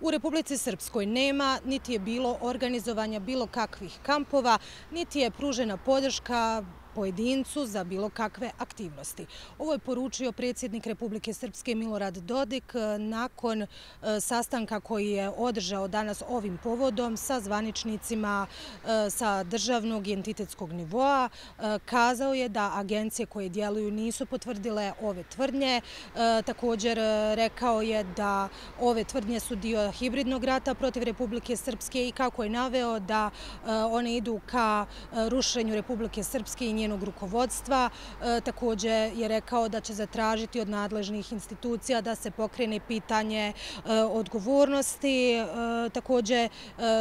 U Republici Srpskoj nema, niti je bilo organizovanja bilo kakvih kampova, niti je pružena podrška pojedincu za bilo kakve aktivnosti. Ovo je poručio predsjednik Republike Srpske Milorad Dodik eh, nakon eh, sastanka koji je održao danas ovim povodom sa zvaničnicima eh, sa državnog i entitetskog nivoa. Kazao je da agencije koje djeluju nisu potvrdile ove tvrdnje. Također rekao je da ove tvrdnje su dio hibridnog rata protiv Republike Srpske i kako je naveo da one idu ka rušenju Republike Srpske i njenog njenog rukovodstva. E, takođe također je rekao da će zatražiti od nadležnih institucija da se pokrene pitanje e, odgovornosti. E, takođe također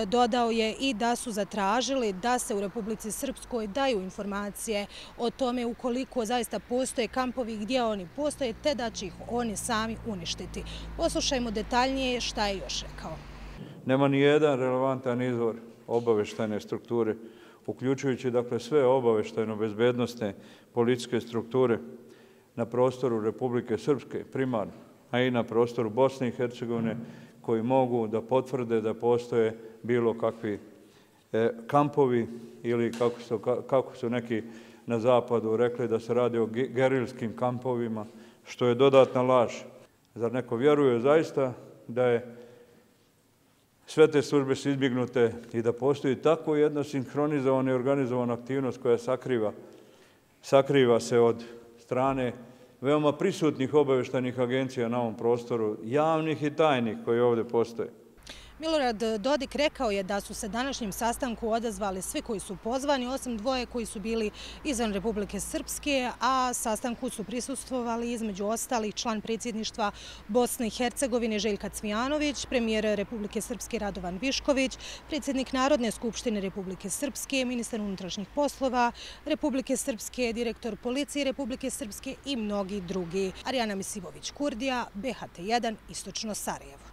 dodao je i da su zatražili da se u Republici Srpskoj daju informacije o tome ukoliko zaista postoje kampovi gdje oni postoje, te da će ih oni sami uništiti. Poslušajmo detaljnije šta je još rekao. Nema ni jedan relevantan izvor obaveštane strukture uključujući dakle sve obaveštajno-bezbednostne policijske strukture na prostoru Republike Srpske primarno, a i na prostoru Bosne i Hercegovine, koji mogu da potvrde da postoje bilo kakvi e, kampovi ili kako su, kako su neki na zapadu rekli da se radi o gerilskim kampovima, što je dodatna laž. Zar neko vjeruje zaista da je sve te službe su izbjegnute i da postoji tako jedna sinhronizovana i organizovana aktivnost koja sakriva, sakriva se od strane veoma prisutnih obaveštajnih agencija na ovom prostoru, javnih i tajnih koji ovdje postoje. Milorad Dodik rekao je da su se današnjim sastanku odazvali svi koji su pozvani, osim dvoje koji su bili izvan Republike Srpske, a sastanku su prisustvovali između ostalih član predsjedništva Bosne i Hercegovine Željka Cvijanović, premijer Republike Srpske Radovan Višković, predsjednik Narodne skupštine Republike Srpske, ministar unutrašnjih poslova Republike Srpske, direktor policije Republike Srpske i mnogi drugi. Arijana Misivović-Kurdija, BHT1, Istočno Sarajevo.